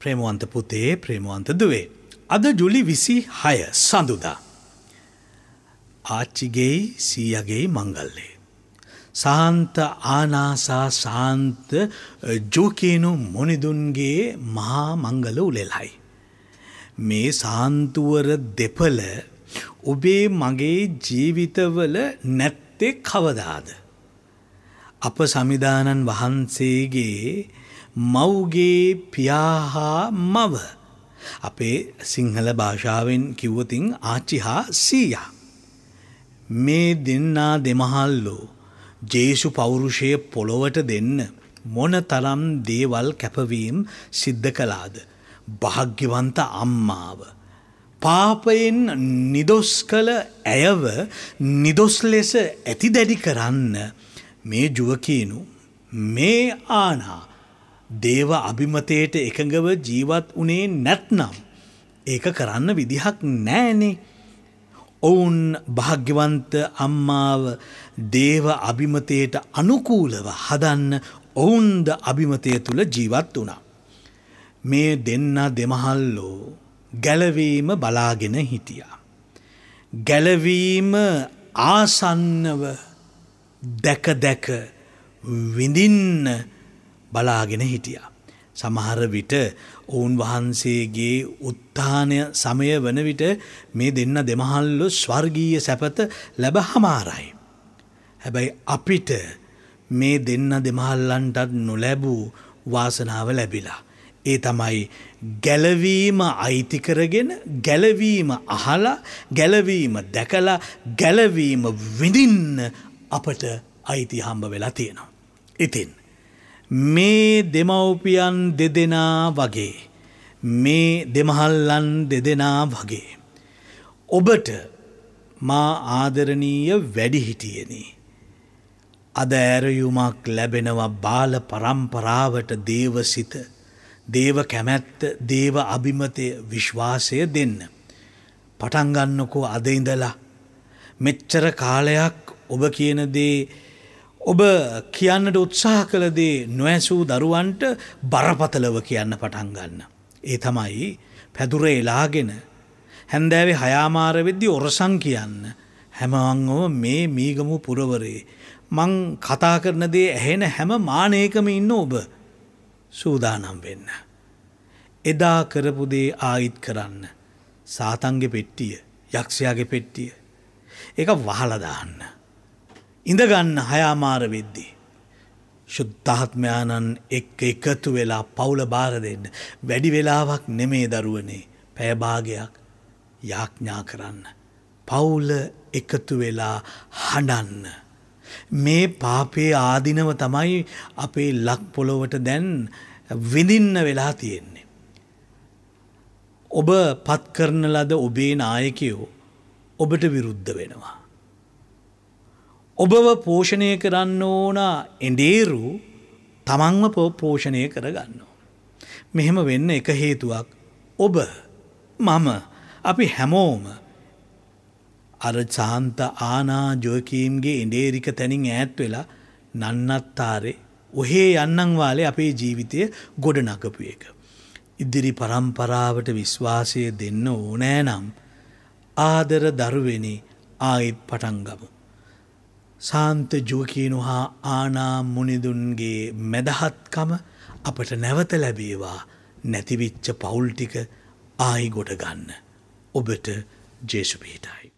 ප්‍රේමවන්ත පුතේ ප්‍රේමවන්ත දුවේ. අද ජුලි විසි හය සඳුදා. ආච්චිගෙයි සීයගේ මංගල්ලේ. සාන්ත ආනාසා සාන්ත ජෝකේනු මොනිදුන්ගේ මහා මංගල උලෙලයි. මේ සාන්තුවර දෙපල ඔබේ මගේ ජීවිතවල නැත්තෙ කවදාද. අප සමිධානන් වහන්සේගේ මව්ගේ පියාහා මව. අපේ සිංහල භාෂාවෙන් කිව්වතින් ආච්චි හා සීයා. මේ දෙන්නා දෙමහල්ලෝ ජේසු පෞරුෂය පොළොවට දෙන්න මොන තරම් දේවල් කැපවීම් සිද්ධ කලාද. භාග්‍යවන්ත අම්මාව. පාපයෙන් නිදොස් කළ ඇයව නිදොස් ලෙස ඇති දැඩි කරන්න මේ ජුවකීනු මේ ආනා දේව අභිමතයට එකඟව ජීවත් වනේ නැත්නම් ඒක කරන්න විදිහක් නෑනේ. ඔවුන් භාග්‍යවන්ත අම්මාව දේව අභිමතයට අනුකූලව හදන්න ඔවුන්ද අභිමතය තුළ ජීවත් වුණා. මේ දෙන්න දෙමහල්ලෝ ගැලවීම බලාගෙන හිටියා. ගැලවීම ආසන්නව දැක දැක විඳින්න බලාගෙන හිටියා. සමහර විට ඔවුන් වහන්සේගේ උත්ථානය සමය වන විට මේ දෙන්න දෙමහල්ලු ස්වර්ගීය සැපත ලැබ හමාරයි. හැබැයි අපිට මේ දෙන්න දෙමහල්ලන්ටත් නොලැබූ වාසනාව ලැබිලා. ඒ තමයි ගැලවීම අයිතිකරගෙන ගැලවීම අහලා ගැලවීම දැකලා ගැලවීම විඳින්න අපට අයිති හම්බ වෙලා තියෙනවා. ඉතින් මේ දෙමව්පියන් දෙදෙනා වගේ මේ දෙමහල්ලන් දෙදෙනා වගේ. ඔබට මා ආදරණීය වැඩිහිටියනි. අද ඇරයුමක් ලැබෙනවා බාල පරම්පරාවට දේවසිත දේව කැමැත්ත දේව අභිමතය විශ්වාසය දෙන්න. පටන්ගන්නකෝ අද ඉඳලා මෙච්චර කාලයක් ඔබ කියනදේ ඔබ කියන්නට උත්සාහ කළදේ නොඇසූ දරුවන්ට බරපතලව කියන්න පටන් ගන්න. ඒ තමයි පැදුර එලාගෙන හැන්දෑවේ හයාමාර වෙද්දි ඔරසං කියන්න හැමවංගව මේ මීගමු පුරවරේ මං කතා කරන දේ ඇහෙන හැම මානයකම ඉන්න ඔබ සූදානම් වෙන්න. එදා කරපුදේ ආයිත් කරන්න සාතන්ගේ පෙට්ටිය යක්ෂයාගේ පෙට්ටිය එක වහලදාන්න. ඉඳගන්න හයාමාර වෙද්දී. ශුද්ධාත්මයානන් එක් එකතු වෙලා පවුල බාර දෙන්න වැඩි වෙලාවක් නෙමේ දරුවනේ පැයභාගයක් යාඥා කරන්න. පවුල එකතු වෙලා හඬන්න. මේ පාපේ ආදිනව තමයි අපේ ලක් පොළොවට දැන් විඳින්න වෙලා තියෙන්නේ. ඔබ පත් කරන ලද ඔබේ නායකයෝ ඔබට විරුද්ධ වෙනවා. ඔබව පෝෂණය කරන්න ඕන එඩේරු තමන්ව පෝෂණය කරගන්නවා. මෙහෙම වෙන්න එක හේතුවක් ඔබ මම අපි හැමෝම අර චාන්ත ආනාජෝකීම්ගේ ඉඩේරික තැනින් ඈත් වෙලා නන්නත්තාරේ ඔහේ යන්නං වාලේ අපේ ජීවිතය ගොඩ නගපු එක. ඉදිරි පරම්පරාවට විශ්වාසය දෙන්න ඕනෑ නම් ආදර දරුවෙනි ආයිත් පටන්ගමු. සාන්ත ජෝකීනු හා ආනා මුනිදුන්ගේ මැදහත්කම අපට නැවත ලැබේවා නැතිවිච්ච පවුල්ටික ආයි ගොඩ ගන්න. ඔබට ජේසුපීටයි.